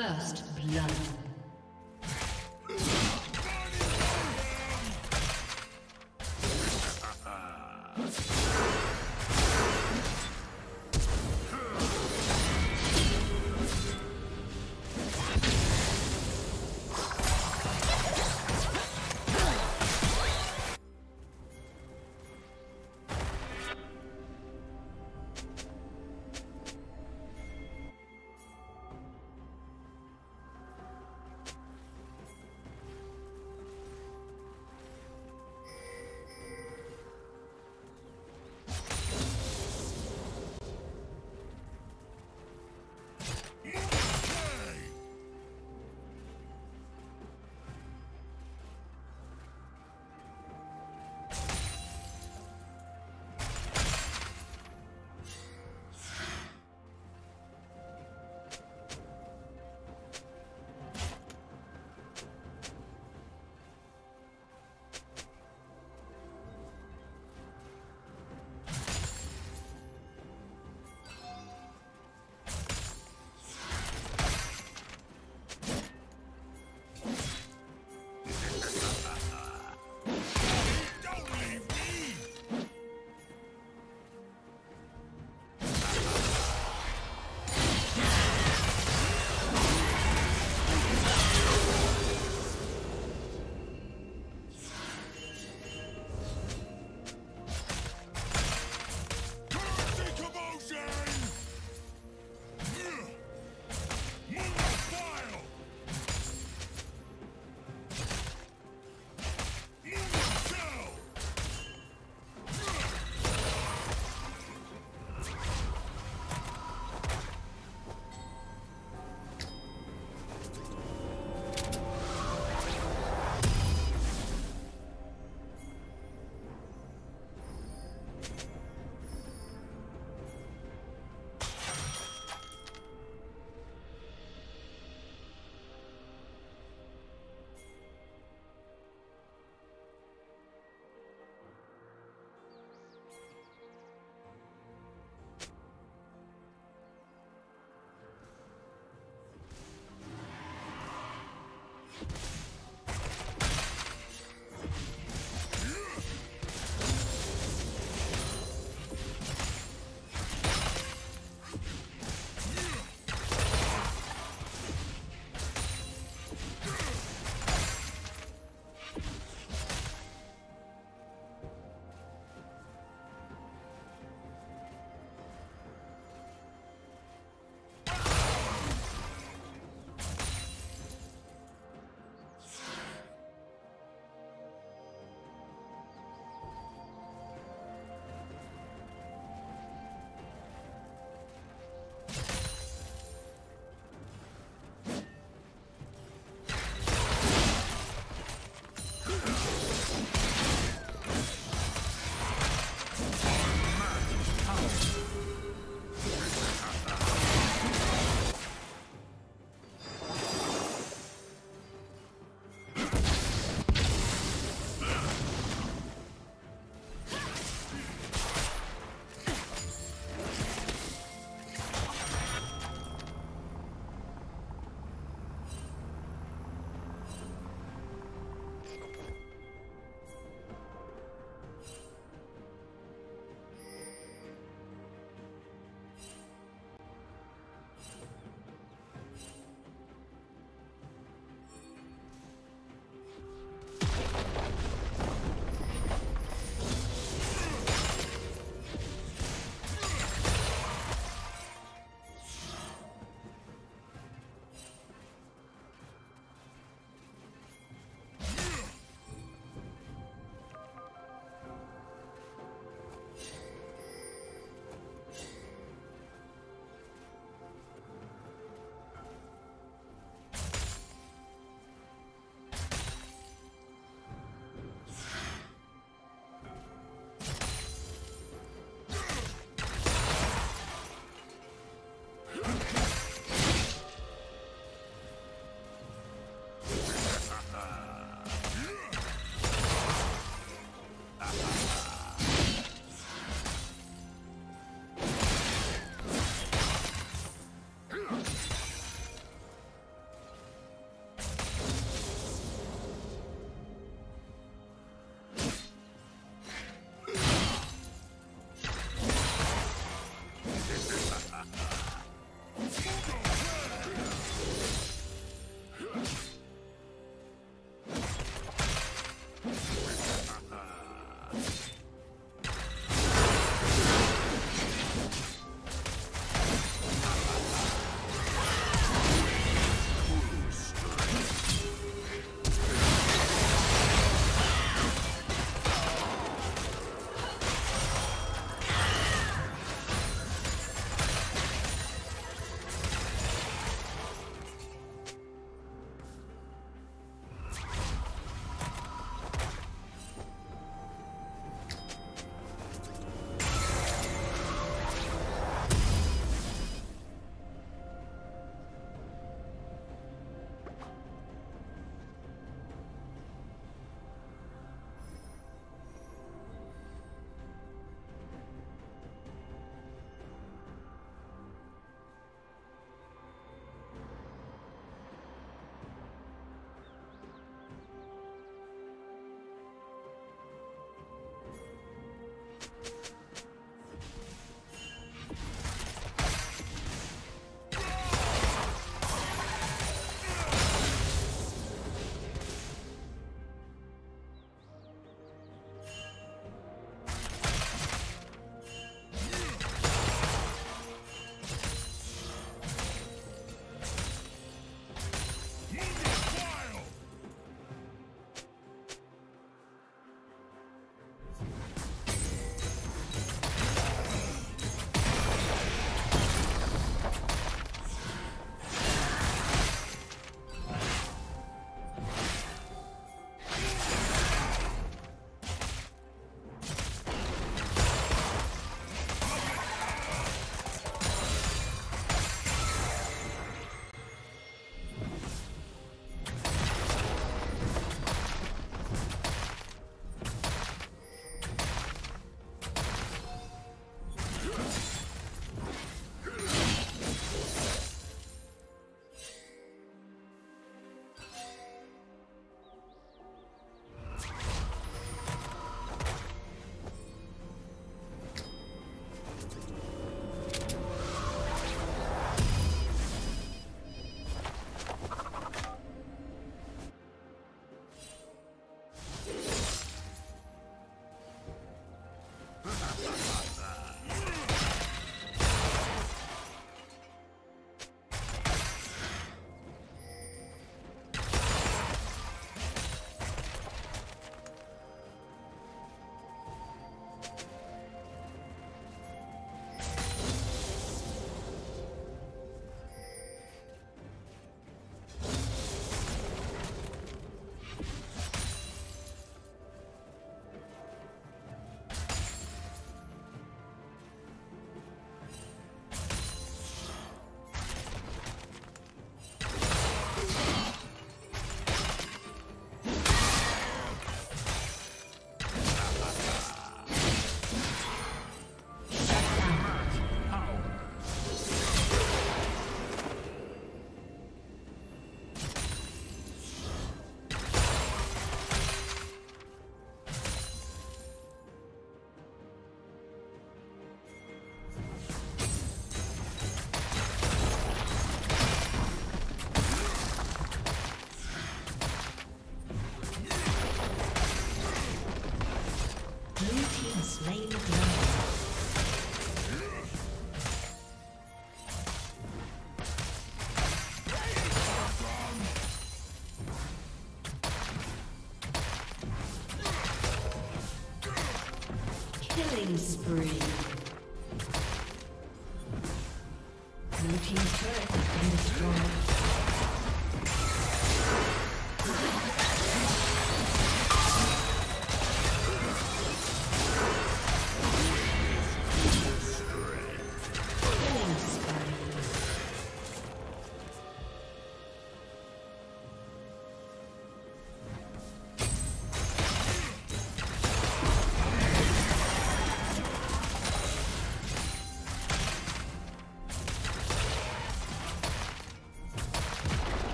First blood.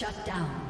Shut down.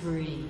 spree.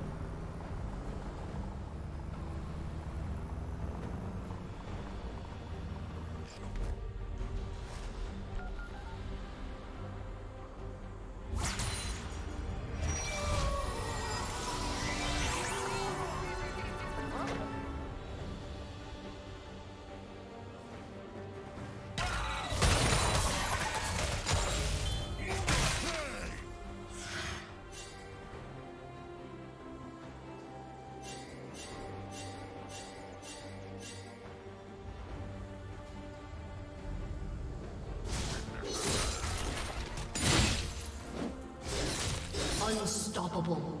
Unstoppable.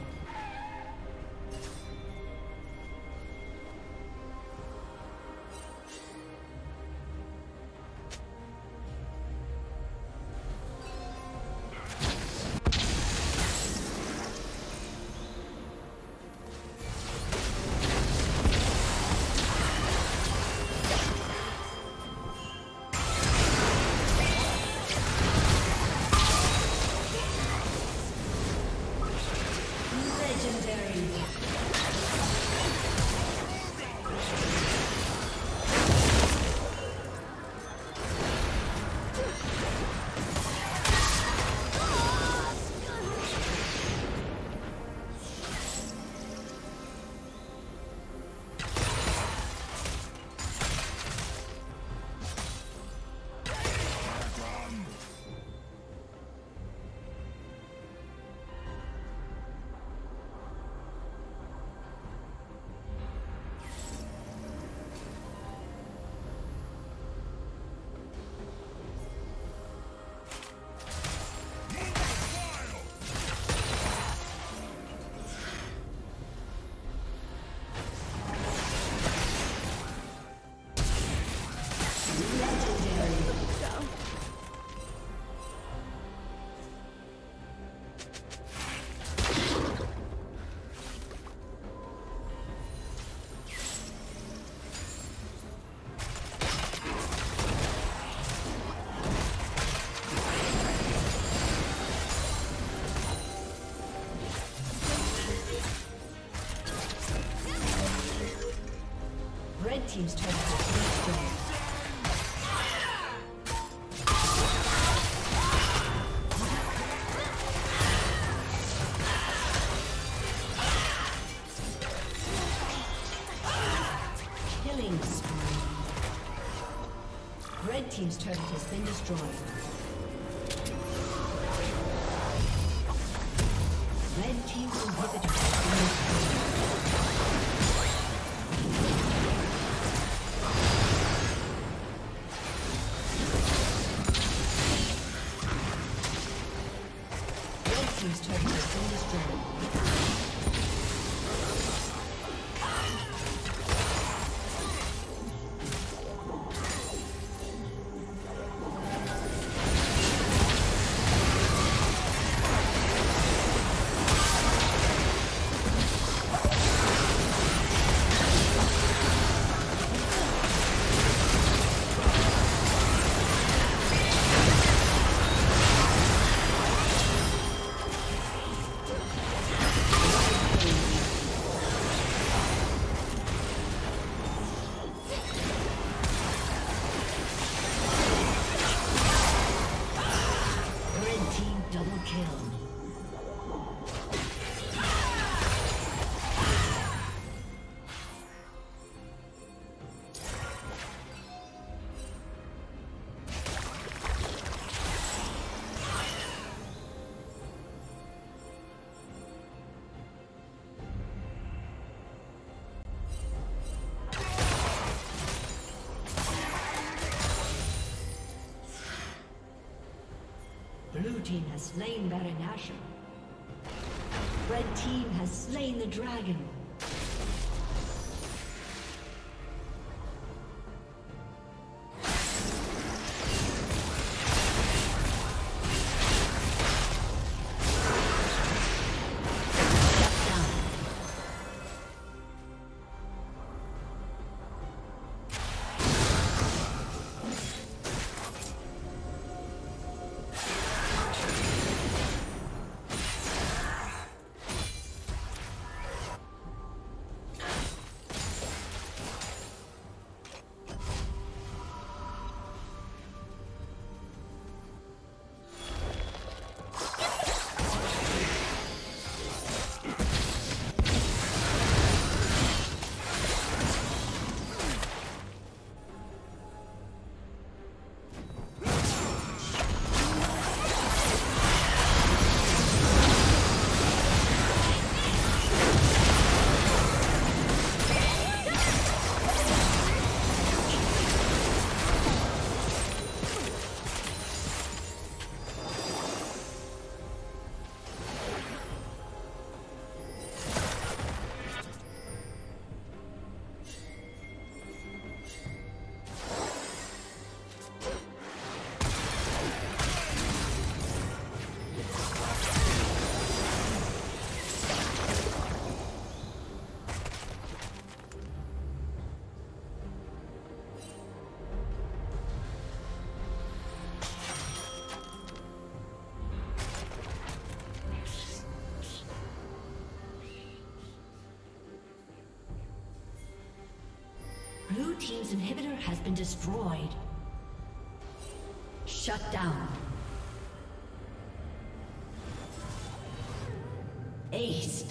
Team's turret has been destroyed. Red Team's turret has been destroyed. Red Team's inhibitor team has slain Baron Nashor. Red team has slain the dragon. Team's inhibitor has been destroyed. Shut down. Aced.